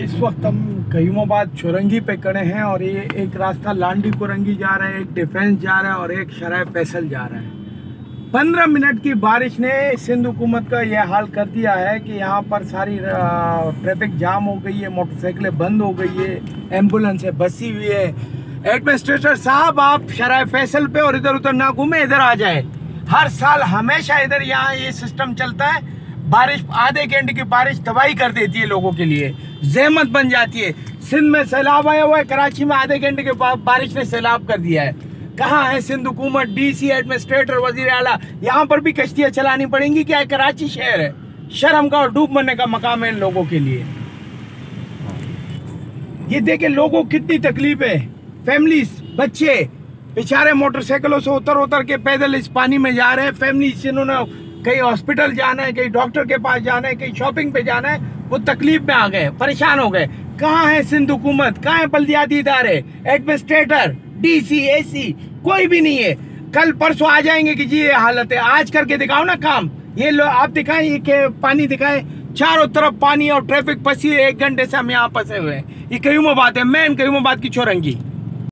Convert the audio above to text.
इस वक्त हम कईमाबाद चुरंगी पे खड़े हैं और ये एक रास्ता लांडी कुरंगी जा रहा है, एक डिफेंस जा रहा है और एक शराय फैसल जा रहा है। पंद्रह मिनट की बारिश ने सिंध हुकूमत का यह हाल कर दिया है कि यहाँ पर सारी ट्रैफ़िक जाम हो गई है, मोटरसाइकिलें बंद हो गई है, एंबुलेंस है बसी हुई है। एडमिनिस्ट्रेटर साहब, आप शराय फैसल पे और इधर उधर ना घूमे, इधर आ जाए। हर साल हमेशा इधर यहाँ ये सिस्टम चलता है। बारिश, आधे घंटे की बारिश तबाही कर देती है लोगों के लिए। जहमत बन जाती है। सिंध में सैलाब आया हुआ है, कराची में आधे घंटे के बाद बारिश ने सैलाब कर दिया है। कहाँ है सिंध हुकूमत डीसी एडमिनिस्ट्रेटर वज़ीर आला? यहाँ पर भी कश्तियाँ चलानी पड़ेंगी क्या? कराची शहर है। शर्म का और डूब मरने का मकाम है इन लोगों के लिए। ये देखे, लोगों कितनी तकलीफ़ है। फैमिलीज़ बच्चे, बेचारे मोटरसाइकिलों से उतर उतर के पैदल इस पानी में जा रहे हैं। फैमिलीज़ जिन्होंने कहीं हॉस्पिटल जाना है, कहीं डॉक्टर के पास जाना है, कहीं शॉपिंग पे जाना है। वो तकलीफ़ में आ गए, परेशान हो गए। कहाँ है सिंध हुकूमत? कहाँ है बल्दियाती इदारे? एडमिनिस्ट्रेटर डीसी एसी कोई भी नहीं है। कल परसों आ जाएँगे कि जी ये हालत है। आज करके दिखाओ ना काम। ये लो, आप दिखाएँ, ये के पानी दिखाएँ। चारों तरफ़ पानी और ट्रैफ़िक फंसी है एक घंटे से हम यहाँ फंसे हुए हैं। ये कयूमाबाद है मेन कयूमाबाद की चौरंगी